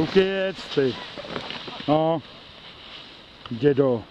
Koukej ty. No. Dědo.